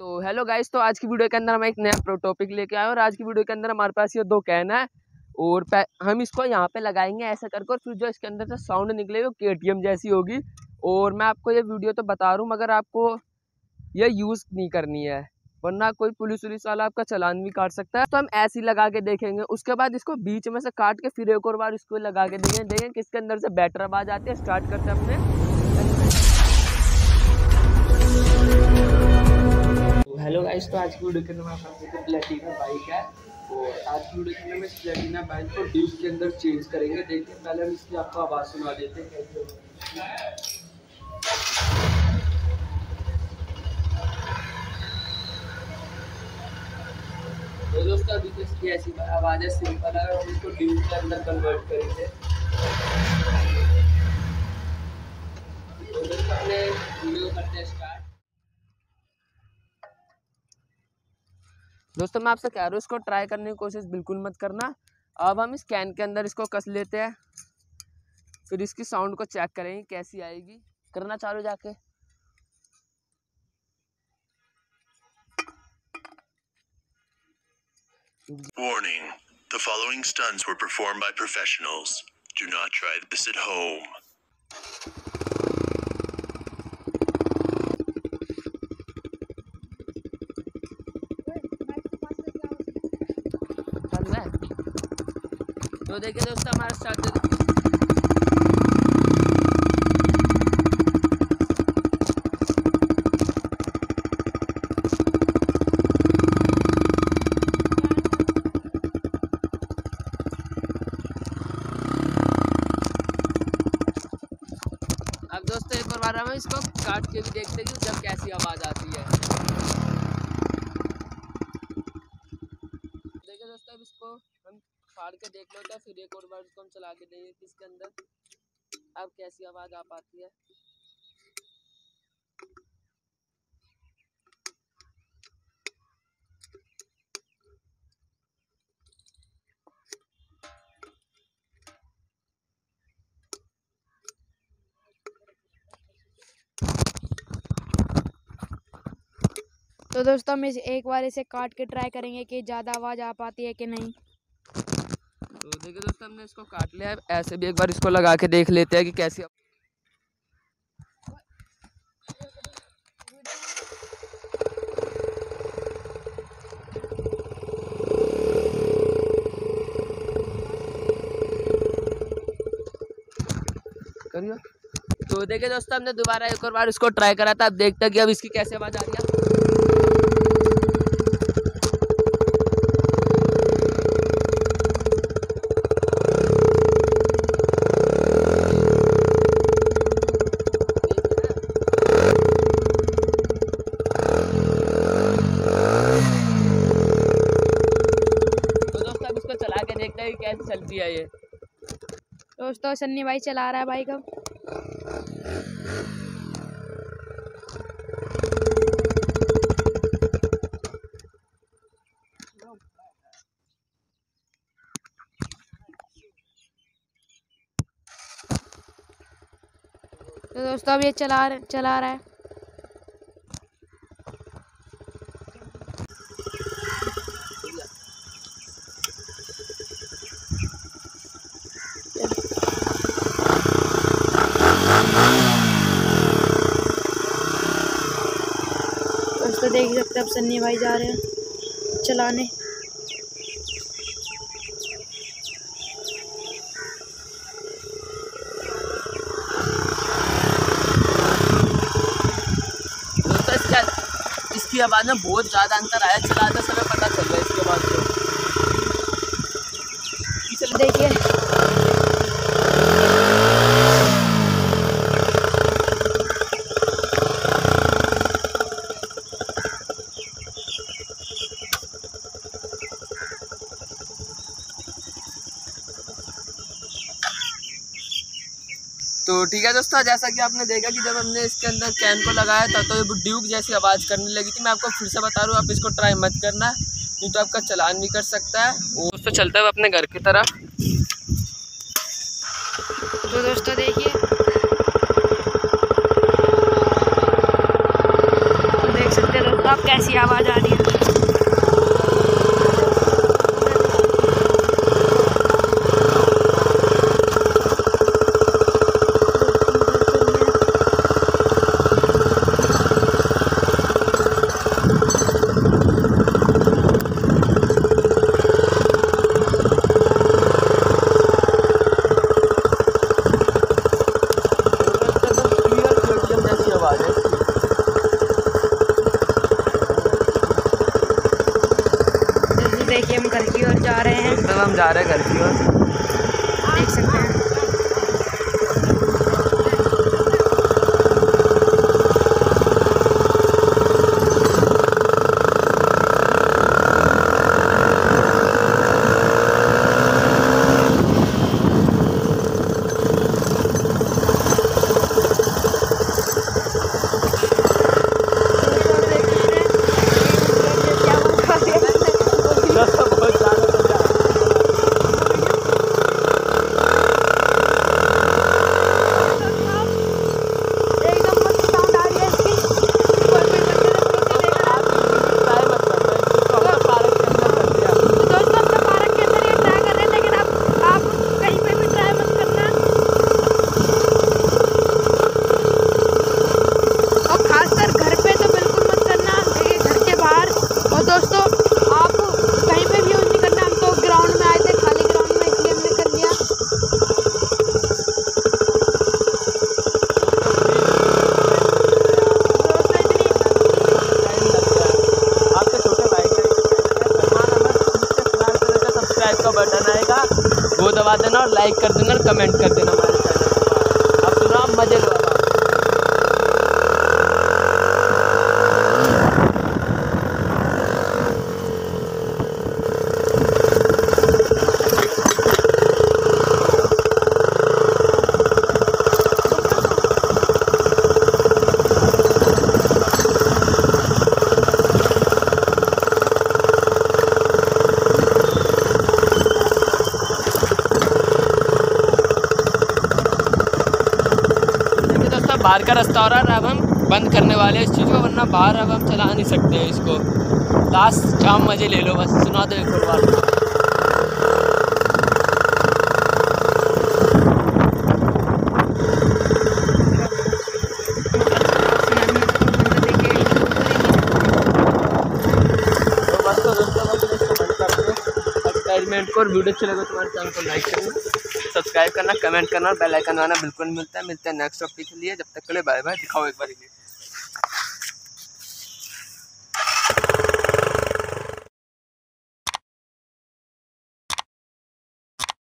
तो hello guys तो आज की वीडियो के अंदर हम एक नया टॉपिक लेके आए और आज की वीडियो के अंदर हमारे पास ये दो कैन है और हम इसको यहाँ पे लगाएँगे ऐसा करके और फिर जो इसके अंदर से साउंड निकलेगी वो के जैसी होगी। और मैं आपको ये वीडियो तो बता रहा हूँ, मगर आपको ये यूज़ नहीं करनी है, वरना कोई पुलिस उलिस वाला आपका चलान भी काट सकता है। तो हम ऐसे लगा के देखेंगे, उसके बाद इसको बीच में से काट के फिर एक और बार इसको लगा के देंगे देखें किसके अंदर से बैटर आवाज़ आती है स्टार्ट करते हैं अपने। हेलो गाइस तो आज की वीडियो के अंदर हमारे पास एक प्लेटिना बाइक है। और आज की वीडियो के अंदर मैं इस प्लेटिना बाइक को ड्यूक के अंदर चेंज करेंगे। देखिए, पहले हम इसकी आपको आवाज़ सुना देते हैं। तो दोस्तों, अभी तो इसकी ऐसी आवाज़ है सिंपल है हम इसको ड्यूक के अंदर कन्वर्ट करेंगे। तो दोस्तों, अपने वीडियो करते हैं दोस्तों, मैं आपसे कह रहा हूँ, इसको ट्राई करने की कोशिश बिल्कुल मत करना अब हम इस कैन के अंदर इसको कस लेते हैं फिर इसकी साउंड को चेक करेंगे, कैसी आएगी करना चालू जाके Warning. The following stunts were performed by professionals. Do not try this at home. तो देखिए दोस्तों हमारे साथ अब दोस्तों एक बार हम इसको काट के भी देखते हैं जब कैसी आवाज़ आती है देखिए दोस्तों अब इसको हम फाड़ के देख लो तो फिर एक और बार उसको हम चला के देंगे किसके अंदर। अब कैसी आवाज़ आ पाती है? तो दोस्तों हम इस एक बार इसे काट के ट्राई करेंगे कि ज़्यादा आवाज़ आ पाती है कि नहीं। हमने इसको काट लिया है। ऐसे भी एक बार इसको लगा के देख लेते हैं कि कैसी करिए। तो देखिए दोस्तों हमने दोबारा एक और बार इसको ट्राई करा था। अब देखते हैं कि अब इसकी कैसे आवाज़ आ रही है। है ये दोस्तों, सन्नी भाई चला रहा है बाइक अब तो दोस्तों, अब ये चला चला रहा है। दोस्तों देख सकते अब सन्नी भाई जा रहे हैं चलाने। इसकी आवाज़ में बहुत ज़्यादा अंतर आया चलाते समय पता चल रहा है इसके बाद। तो देखिए। ठीक है दोस्तों, जैसा कि आपने देखा कि जब हमने इसके अंदर कैन को लगाया था तो ये ड्यूक जैसी आवाज़ करने लगी थी। मैं आपको फिर से बता रहा हूँ, आप इसको ट्राई मत करना, नहीं तो आपका चलान भी कर सकता है। दोस्तों, चलता है अपने घर की तरफ़। तो दोस्तों, देखिए। देख सकते हैं दोस्तों, आप कैसी आवाज़ आ रही है क्लियर केटीएम जैसी आवाज़ है इसकी। दोस्तों देखिए हम घर की ओर हैं हम जा रहे हैं घर की ओर देख सकते हैं दोस्तों बहुत ज़्यादा मज़ा आ रहा है। एकदम मस्त साउंड आ रही है इसकी कोई कोई बंदे ने पीछे देख रहा है ट्राई मत करना इसको हमने पार्क के अंदर कर दिया तो दोस्तों अपने पार्क के अंदर ये ट्राई कर रहे हैं लेकिन आप आप कहीं पे भी ट्राई मत करना और खासकर घर पे तो बिल्कुल मत करना लेकिन घर के बाहर और दोस्तों आप कहीं पे भी यूज़ नहीं करना हम तो ग्राउंड में आए थे खाली ग्राउंड में इसलिए हमने कर लिया दोस्तों इतनी टाइम लग गया आपके छोटे भाई का सलमान अहमद उसके लाल कलर का सब्सक्राइब का बटन आएगा। वो दबा देना और लाइक कर देना और कमेंट कर देना हमारे चैनल अब सुना मज़े लो बाहर का रास्ता हो रहा है अब हम बंद करने वाले इस चीज़ को, वरना बाहर अब हम चला नहीं सकते हैं इसको। लास्ट शाम मज़े ले लो, बस सुना दो एक बार। तो तो और वीडियो अच्छी लगे तो हमारे चैनल को लाइक करना सब्सक्राइब करना कमेंट करना और बेल आइकन आना बिल्कुल मिलता है, मिलते हैं नेक्स्ट टॉपिक के लिए। जब तक के लिए बाय बाय दिखाओ एक बार।